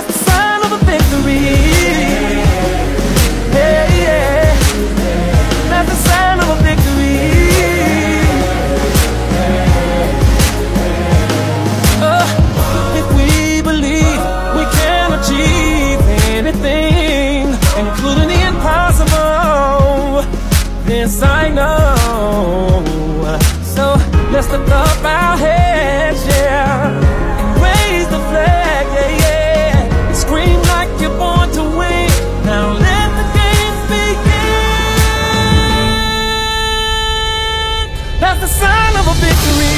that's the sign of a victory. Yeah, yeah. That's the sign of a victory. Oh, if we believe we can achieve anything, including the impossible, this I know. So let's lift up our heads. That's the sign of a victory.